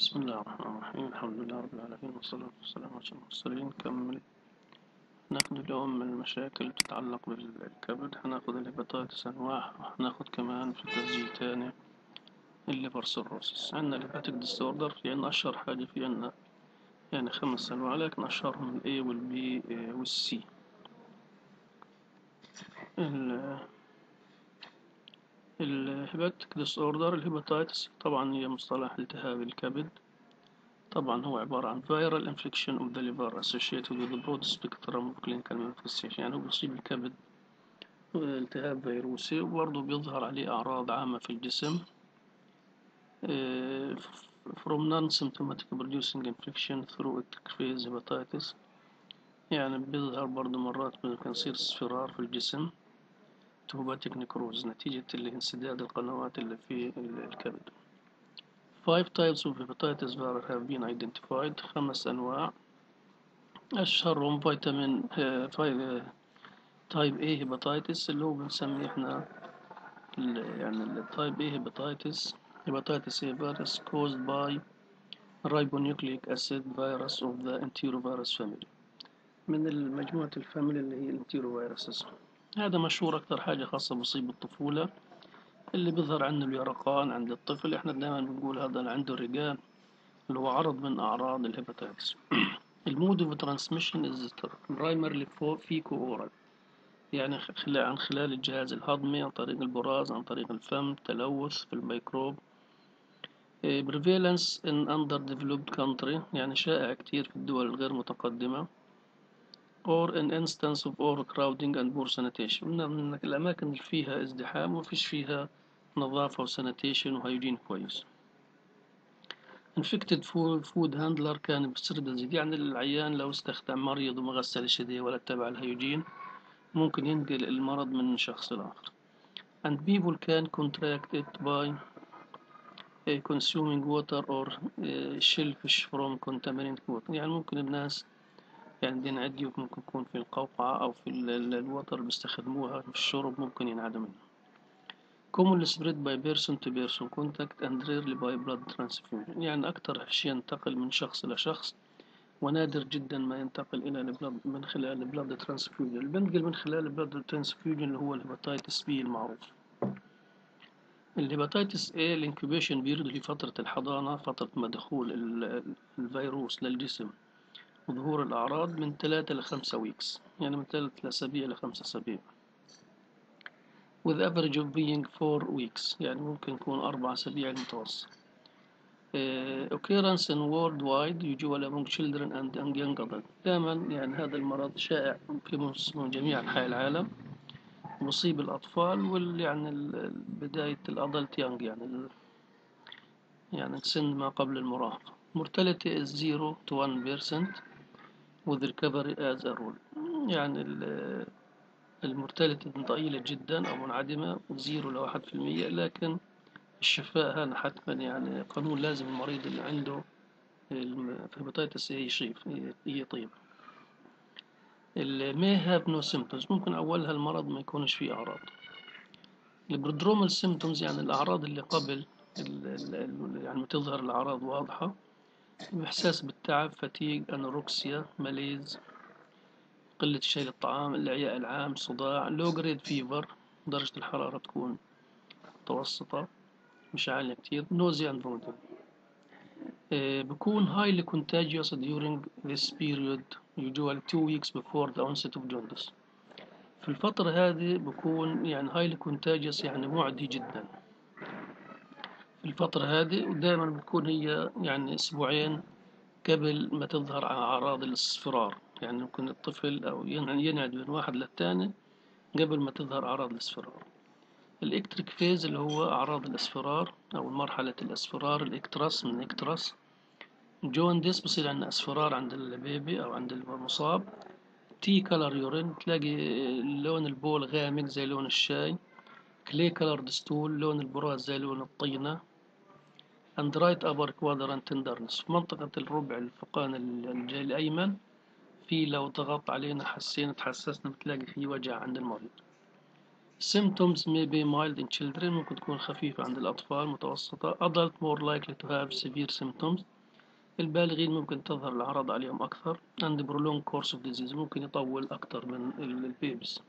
بسم الله الرحمن الرحيم. الحمد لله رب العالمين والصلاة والسلام على المرسلين. نكمل ناخد اليوم المشاكل تتعلق بالكبد. هناخد ال hepatitis أنواع هناخد كمان في تسجيل تاني ال liver cirrhosis عندنا ال hepatic disorder يعني أشهر حاجة في عندنا يعني خمس أنواع لكن أشهرهم ال A وال B وال C. ال ال hepatic disorder ال hepatitis. طبعا هي مصطلح التهاب الكبد. طبعا هو عبارة عن viral infection of the liver associated with a broad spectrum of clinical يعني هو بيصيب الكبد. التهاب فيروسي وبرضه بيظهر عليه أعراض عامة في الجسم. from non-symptomatic producing infection through phase hepatitis. يعني بيظهر برضه مرات ممكن يصير اصفرار في الجسم. hepatic necrosis نتيجة انسداد القنوات اللي في الكبد. Five types of hepatitis virus have been identified. خمس أنواع. أشهرهم فيتامين type A hepatitis اللي هو بنسميه إحنا يعني ال type A hepatitis. Hepatitis A virus caused by ribonucleic acid virus of the enterovirus family. من مجموعة ال family اللي هي ال enteroviruses هذا مشهور أكثر حاجة خاصة بمصيب الطفولة اللي بيظهر عنه اليرقان عند الطفل. إحنا دائما بنقول هذا اللي عنده يرقان اللي هو عرض من أعراض ال hepatitis ال mode of transmission is primarily feco-oral يعني عن خلال الجهاز الهضمي عن طريق البراز عن طريق الفم تلوث في الميكروب. Prevalence in underdeveloped country يعني شائع كتير في الدول الغير متقدمة. Or an instance of overcrowding and poor sanitation. من الأماكن اللي فيها ازدحام ومفيش فيها نظافة وسانيتيشن وهيجين كويس. Infected food, handler كان بسرد يعني العيان لو استخدم مريض وما غسلش يديه ولا اتبع الهيوجين ممكن ينقل المرض من شخص لآخر. And people can contract it by consuming water or uh, shellfish from contaminated water. يعني ممكن الناس يعني ينعدي ممكن يكون في القوقعة أو في ال water بيستخدموها في الشرب ممكن ينعدم منها commonly spread by person to person contact and rarely by blood transfusion. يعني أكثر شيء ينتقل من شخص لشخص ونادر جدا ما ينتقل إلى ال blood من خلال ال blood transfusion اللي بينقل من خلال ال blood transfusion اللي هو ال hepatitis B المعروف. ال hepatitis A ال incubation period لفترة الحضانة فترة ما دخول الفيروس للجسم. وظهور الأعراض من ثلاثة لخمسة ويكس يعني من ثلاثة أسابيع لخمسة أسابيع with average of being four weeks يعني ممكن يكون أربع أسابيع المتوسط uh, occurrence in worldwide usually among children and young adults. دائما يعني هذا المرض شائع في جميع أنحاء العالم. مصيب الأطفال وال يعني بداية الأدلت يانج يعني يعني سن ما قبل المراهقة. Mortality is 0 to 1% with recovery as a rule يعني ال mortality ضئيلة جدا أو منعدمة zero لواحد في المية لكن الشفاء هنا حتما. يعني قانون لازم المريض اللي عنده ال hepatitis يشفى يطيب. may have no symptoms ممكن أولها المرض ما يكونش فيه أعراض. ال prodromal symptoms يعني الأعراض اللي قبل يعني تظهر الأعراض واضحة. إحساس بالتعب fatigue anorexia malaise قلة شهية للطعام الإعياء العام صداع low grade fever درجة الحرارة تكون متوسطة مش عالية كتير nausea and vomiting بكون highly contagious during this period usually two weeks before the onset of jaundice. في الفترة هذه بكون يعني highly contagious يعني معدي جدا. الفترة هذه ودائما بتكون هي يعني أسبوعين قبل ما تظهر أعراض الاصفرار. يعني ممكن الطفل أو ينعد من واحد للتاني قبل ما تظهر أعراض الاصفرار. ال icteric phase اللي هو أعراض الاصفرار أو مرحلة الاصفرار ال icterus من icterus jaundice بصير عندنا اصفرار عند ال baby أو عند المصاب. tea color urine تلاقي لون البول غامق زي لون الشاي. clay color stool لون البراز زي لون الطينة. And right upper quadrant tenderness في منطقة الربع الفوقاني الأيمن في لو ضغط علينا حسينا تحسسنا بتلاقي في وجع عند المريض symptoms may be mild in children ممكن تكون خفيفة عند الأطفال متوسطة. Adult more likely to have severe symptoms. البالغين ممكن تظهر الأعراض عليهم أكثر. And prolonged course of disease ممكن يطول أكثر من ال babies.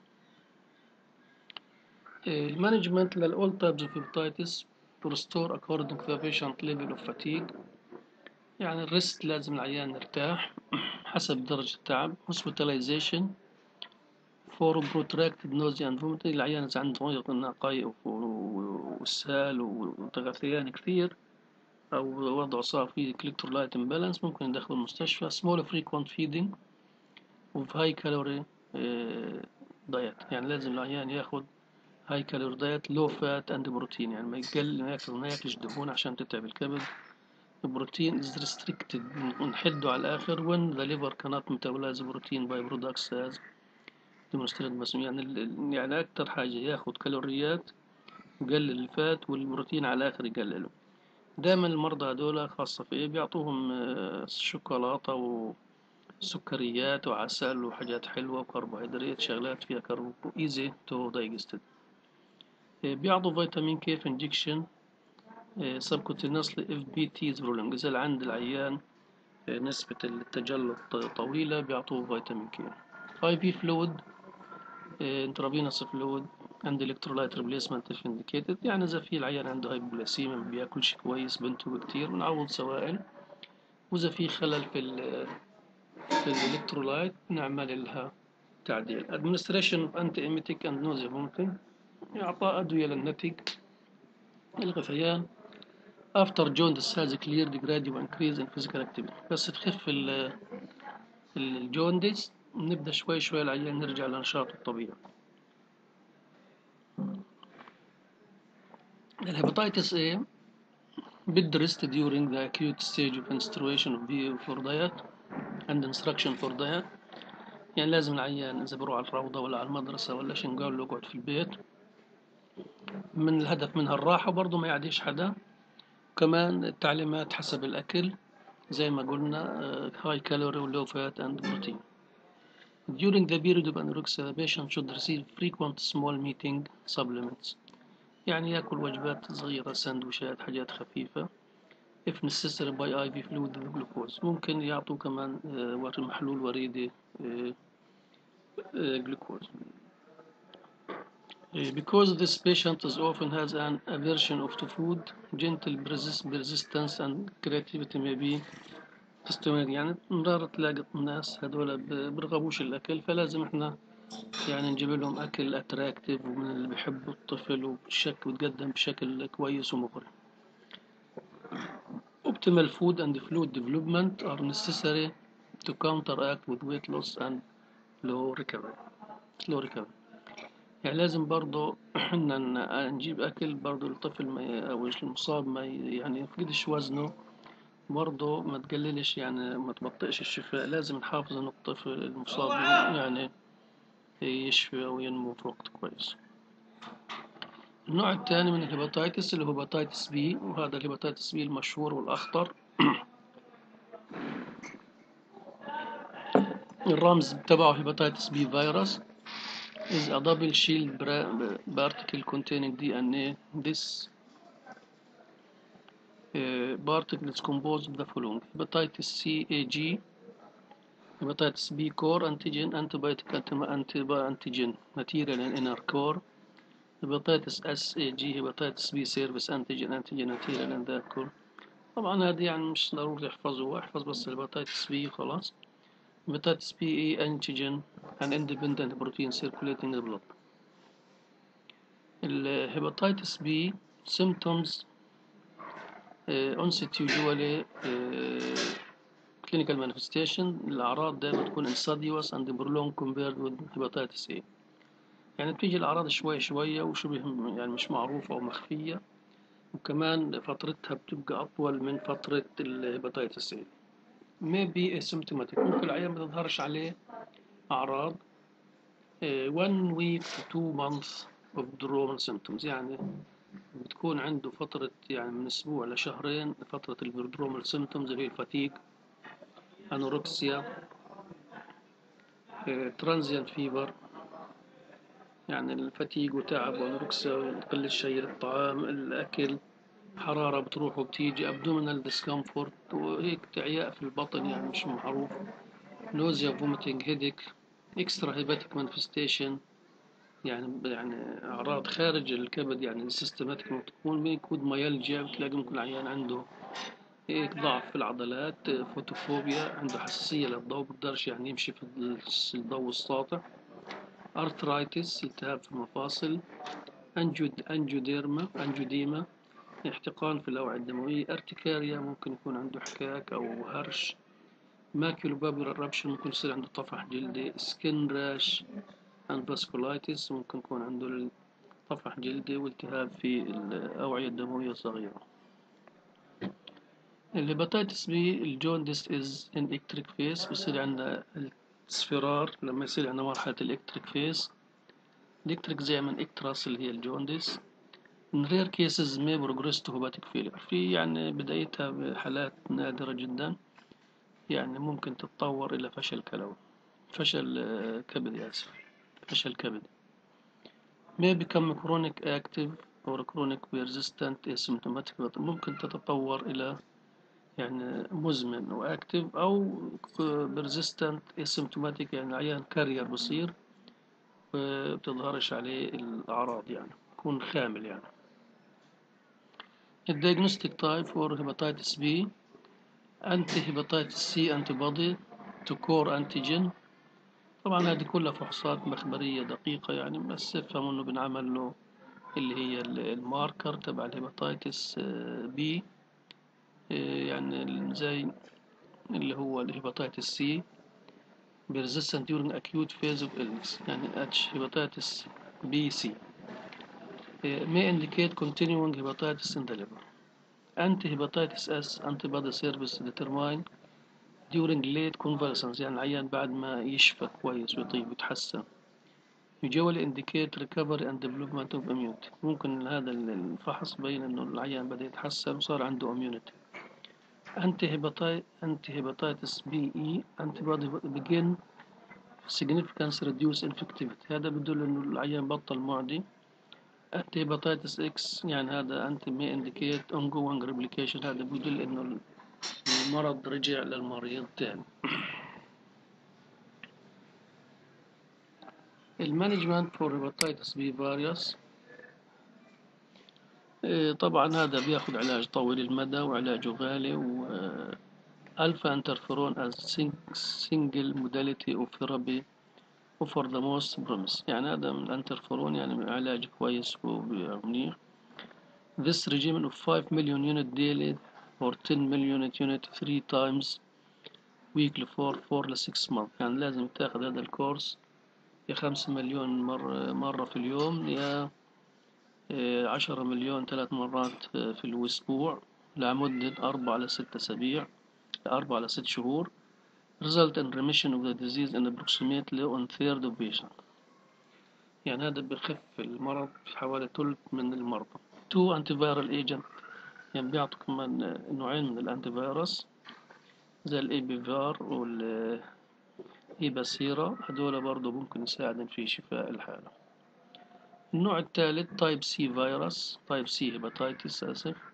ال management للأول types of hepatitis to rest according to the patient level of fatigue يعني ال rest لازم العيان يرتاح حسب درجة التعب hospitalization for protracted nausea and vomiting العيان إذا عنده عنده قيء وإسهال وغثيان كثير أو وضع صار فيه electrolyte imbalance ممكن ندخله المستشفى small frequent feeding of high calorie diet يعني لازم العيان ياخد high calorie diet low fat and protein يعني ما يقل ما ياكل ما ياكلش دهون عشان تتعب الكبد. البروتين is restricted نحده على الآخر. When the liver cannot metabolize protein by products as demonstrated بس يعني يعني أكتر حاجة ياخد كالوريات ويقلل ال fat والبروتين على الآخر يقلله. دائما المرضى هذول خاصة في A بيعطوهم شوكولاتة وسكريات وعسل وحاجات حلوة وكربوهيدرات شغلات فيها carbo easy to digest. بيعطوا فيتامين K في injection subcutaneously if PT إذا عند العيان نسبة التجلط طويلة بيعطوه فيتامين K IV fluid intravenous fluid and electrolyte replacement if indicated يعني إذا في العيان عنده hypoglycemia ما بياكلش كويس بنتوج كتير بنعوض سوائل. وإذا في خلل في ال في ال electrolyte نعمل لها تعديل. Administration of anti-emetic and nausea ممكن إعطاء أدوية للنتج الغثيان after jaundice has cleared gradual increase in physical activity. بس تخف ال jaundice نبدأ شوي شوي العيان نرجع لنشاطه الطبيعي ال hepatitis A bed rest during the acute stage of menstruation for diet and instruction for diet. يعني لازم العيان إذا بروح على الروضة ولا على المدرسة ولا شي نقول له اقعد في البيت. من الهدف منها الراحة وبرضه ما يعديش حدا كمان التعليمات حسب الأكل زي ما قلنا هاي كالوري ولو فات أند بروتين During the period of anorexia, the patient should receive frequent small meeting supplements. يعني يأكل وجبات صغيرة ساندويشات حاجات خفيفة. If necessary by IV fluid and glucose. ممكن يعطوا كمان آه، وات محلول وريدي آه، آه، glucose. Because this patient is often has an aversion of to food, gentle persist persistence and creativity may be تستمر يعني مرارة تلاقي الناس هذول برغبوش الأكل فلازم إحنا يعني نجيب لهم أكل أتراكتيف ومن اللي بيحبوا الطفل وبشكل وتقدم بشكل كويس ومغري. Optimal food and fluid development are necessary to counteract with weight loss and low recovery. slow recovery. يعني لازم برضه إحنا نجيب أكل برضه الطفل ما أو المصاب ما يعني يفقدش وزنه. برضه ما تقللش يعني ما تبطئش الشفاء. لازم نحافظ إن الطفل المصاب يعني يشفي أو ينمو في وقت كويس. النوع الثاني من ال hepatitis اللي هو hepatitis B وهذا ال hepatitis B المشهور والأخطر. الرمز تبعه هيباتيتس بي فيروس. Is a double shield particle containing DNA. This uh, particle is composed of the following hepatitis C AG, hepatitis B core antigen, antibiotic antigen material in inner core, hepatitis S AG, hepatitis B surface antigen antigen material in the core. طبعا هذه يعني مش ضروري تحفظه احفظ بس الهepatitis B خلاص hepatitis B A antigen an independent protein circulating in the blood. hepatitis B symptoms uh, onset usually uh, clinical manifestation الأعراض دائما تكون insidious and prolonged compared with hepatitis A. يعني بتيجي الأعراض شوية شوية وشبه يعني مش معروفة ومخفية وكمان فترتها بتبقى أطول من فترة الهيباتيتس A. may be asymptomatic ممكن العيان ما تظهرش عليه أعراض. one week to two months of prodromal symptoms. يعني بتكون عنده فترة يعني من أسبوع لشهرين فترة ال prodromal symptoms اللي هي ال fatigue anorexia transient fever. يعني ال fatigue وتعب و anorexia وقلة شهية الطعام الأكل. حرارة بتروح وبتيجي abdominal discomfort وهيك إعياء في البطن يعني مش معروف. nausea vomiting headache extra hepatic manifestation يعني يعني أعراض خارج الكبد يعني ال systematic تكون بيكون myalgia بتلاقي ممكن العيان عنده هيك ضعف في العضلات photophobia عنده حساسية للضوء بقدرش يعني يمشي في الضوء الساطع. arthritis التهاب في المفاصل angio angioderma angioedema احتقان في الأوعية الدموية. urticaria ممكن يكون عنده حكاك أو هرش. maculopapular eruption ممكن يصير عنده طفح جلدي. skin rash and vasculitis ممكن يكون عنده طفح جلدي والتهاب في الأوعية الدموية الصغيرة. ال hepatitis B ال jaundice is an icteric phase بصير عندنا الاصفرار لما يصير عندنا مرحلة ال icteric phase. ال icteric زي من icterus اللي هي ال jaundice in rare cases may progress to hepatic failure. في يعني بدايتها بحالات نادرة جدا. يعني ممكن تتطور إلى فشل كلوي. فشل كبدي آسف. فشل كبدي. may become chronic active or chronic persistent asymptomatic ممكن تتطور إلى يعني مزمن وأكتف أو persistent asymptomatic يعني عيان كارير بصير وبتظهرش عليه الأعراض يعني. يكون خامل يعني. ال diagnostic test for hepatitis B anti hepatitis C antibody to core antigen طبعا هذه كلها فحوصات مخبرية دقيقة يعني بس افهم إنه بنعمل له اللي هي ال marker تبع ال hepatitis B يعني زي اللي هو ال hepatitis C persistent during acute phase of illness يعني H hepatitis B C may indicate continuing hepatitis in the liver. Anti-hepatitis S antibody service determined during late convalescence يعني العيان بعد ما يشفى كويس ويطيب ويتحسن. usually indicate recovery and development of immunity. ممكن هذا الفحص بين انه العيان بدأ يتحسن وصار عنده immunity. Anti-hepatitis B E antibody begin significance reduce infectivity. هذا بدل انه العيان بطل معدي anti hepatitis X يعني هذا antigen may indicate ongoing replication. هذا بيدل إنه المرض رجع للمريض تاني. ال management for hepatitis B virus طبعا هذا بياخد علاج طويل المدى وعلاجه غالي و alpha interferon is single modality of therapy و for the most promise يعني هذا من الانترفيرون يعني علاج كويس ومنيح This regimen of 5 million unit daily or 10 million unit 3 times weekly for 4 ل 6 months. يعني لازم تاخذ هذا ال course يا 5 مليون مرة, مرة في اليوم يا 10 مليون ثلاث مرات في الأسبوع لمدة أربعة لست أسابيع أربعة لست شهور. Result in remission of the disease in approximately one third of patient. يعني هذا بخف المرض في حوالي ثلث من المرضى. Two antiviral agent يعني بيعطوا كمان نوعين من الانتيفيروس زي الإيبيفار والإيباسيرا هدول برضو ممكن يساعدن في شفاء الحالة. النوع الثالث type C virus type C hepatitis آسف.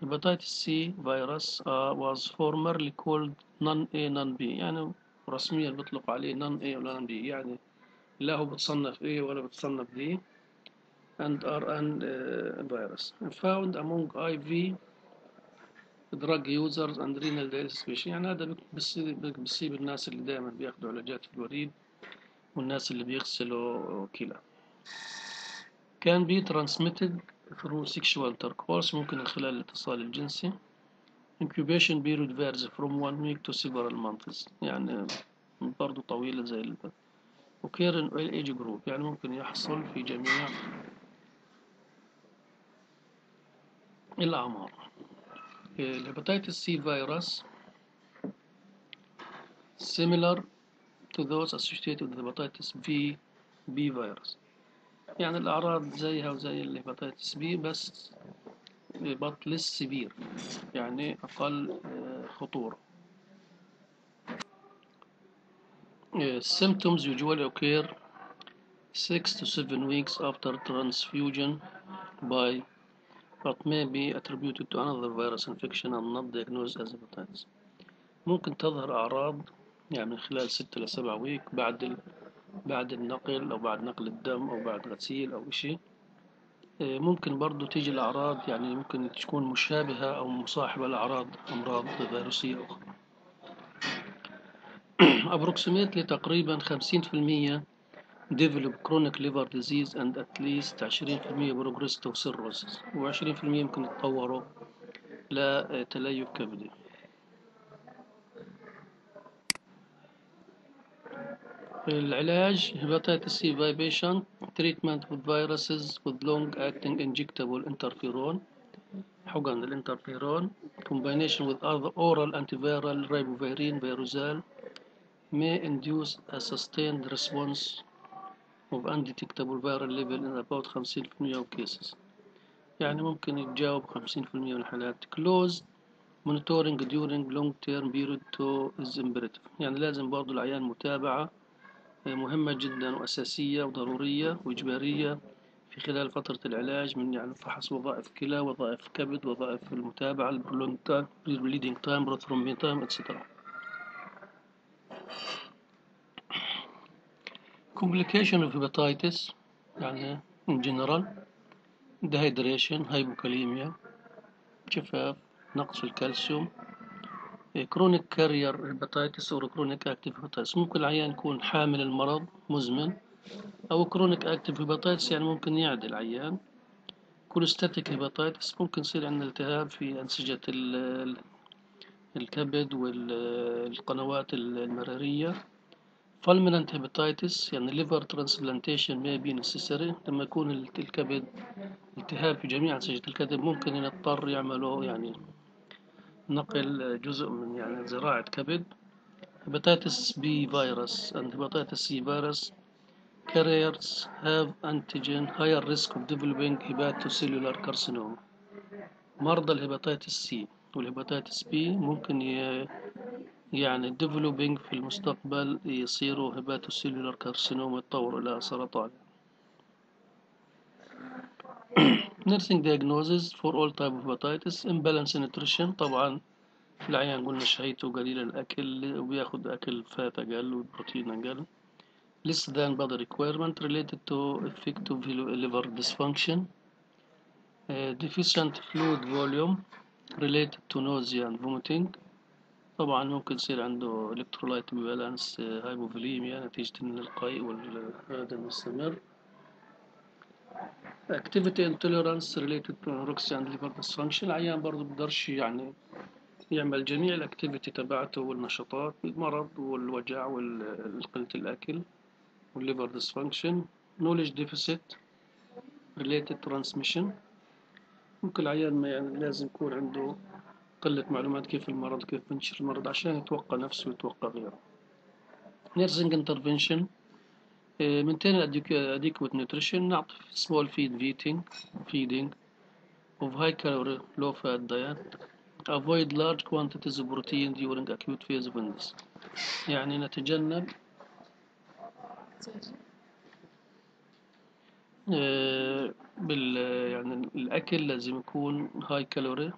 Hepatitis C virus uh, was formerly called non-A non-B يعني رسميا بيطلق عليه non-A ولا non-B يعني لا هو بتصنف A ولا بتصنف B and an uh, virus found among IV drug users and renal dialysis يعني هذا بيصيب الناس اللي دائما بياخذوا علاجات في الوريد والناس اللي بيغسلوا كلى can be transmitted through sexual intercourse ممكن من خلال الاتصال الجنسي incubation period varies from one week to several months يعني برضو طويلة زي ال B occur in all age يعني ممكن يحصل في جميع الأعمار ال hepatitis C virus similar to those associated with hepatitis B B virus يعني الأعراض زيها وزي الهيباتيتس بي بس less severe يعني أقل خطورة symptoms usually occur 6 to 7 weeks after transfusion by but may be attributed to another virus infection and not diagnosed as hepatitis ممكن تظهر أعراض يعني من خلال ستة إلى سبعة ويك بعد. بعد النقل أو بعد نقل الدم أو بعد غسيل أو إشي. إيه، ممكن برضو تيجي الأعراض يعني ممكن تكون مشابهة أو مصاحبة لأعراض أمراض فيروسية أخرى. Approximately تقريبا 50% develop chronic liver disease and at least 20% progress to cirrhosis و20% يمكن يتطوروا لتليف كبدي. العلاج hepatitis C by patient treatment with viruses with long acting injectable interferon حقن الانترفيرون combination with other oral antiviral ribavirin viruzal may induce a sustained response of undetectable viral level in about 50% of cases يعني ممكن يتجاوب 50% من الحالات close monitoring during long term period to is imperative يعني لازم برضو العيان متابعة مهمة جدا وأساسية وضرورية وإجبارية في خلال فترة العلاج من يعني فحص وظائف كلى وظائف كبد وظائف المتابعة البلونج تايم bleeding time prothrombin time etc. complication of hepatitis يعني in general dehydration hypokalemia جفاف نقص الكالسيوم chronic carrier hepatitis أو chronic active hepatitis ممكن العيان يكون حامل المرض مزمن أو chronic active hepatitis يعني ممكن يعدي العيان cholestatic hepatitis ممكن يصير عندنا التهاب في أنسجة الكبد والقنوات المرارية. fulminant hepatitis يعني liver transplantation may be necessary لما يكون الكبد التهاب في جميع أنسجة الكبد ممكن يضطر يعملوا يعني نقل جزء من يعني زراعة كبد hepatitis B virus and hepatitis C virus carriers have antigen higher risk of developing hepatocellular carcinoma. مرضى الهباتيتس سي والهباتيتس بي ممكن ي... يعني developing في المستقبل يصيروا hepatocellular كارسينوم يتطوروا إلى سرطان. Nursing diagnosis for all type of hepatitis imbalance nutrition طبعا العيان قلنا شهيته قليل الأكل وبياخد أكل فات أقل وبروتين أقل less than body requirement related to effective liver dysfunction uh, deficient fluid volume related to nausea and vomiting طبعا ممكن يصير عنده electrolyte imbalance hypovolemia نتيجة إن القيء والهذا المستمر activity intolerance related to anorexia and liver dysfunction العيان برضه بقدرش يعني يعمل جميع ال activity تبعته والنشاطات المرض والوجع وقلة الأكل وال liver dysfunction knowledge deficit related transmission. ممكن العيان ما يعني لازم يكون عنده قلة معلومات كيف المرض كيف بنشر المرض عشان يتوقع نفسه ويتوقع غيره. Nursing intervention maintain adequate nutrition نعطي small feed feeding feeding of high calorie low fat diet avoid large quantities of protein during acute phase of illness يعني نتجنب بال يعني الأكل لازم يكون high calorie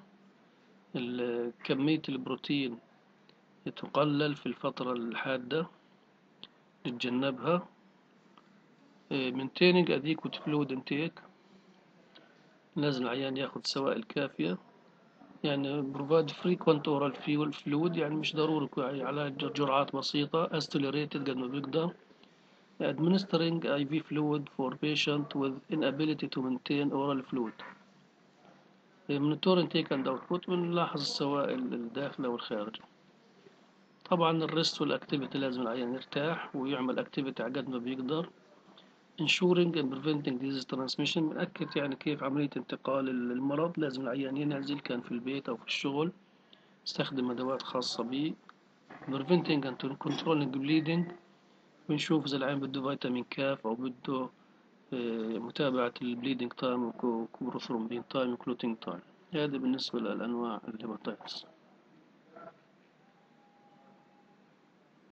كمية البروتين تقلل في الفترة الحادة نتجنبها آه، maintaining adequate fluid intake لازم العيان ياخذ سوائل كافية. يعني provide frequent oral fluid fluid يعني مش ضروري على جرعات بسيطة. as tolerated قد ما بيقدر. Administering IV fluid for patient with inability to maintain oral fluid. Monitor intake and output بنلاحظ السوائل الداخلة والخارجة طبعا ال rest وال activity لازم العيان يرتاح ويعمل activity على قد ما بيقدر. Ensuring and preventing disease transmission. بنأكد يعني كيف عملية انتقال المرض. لازم العيان ينعزل كان في البيت أو في الشغل. يستخدم أدوات خاصة به preventing and controlling bleeding. بنشوف إذا العيان بده فيتامين K أو بده متابعة ال bleeding time و prothrombin time و clotting time هذا بالنسبة للأنواع ال hepatitis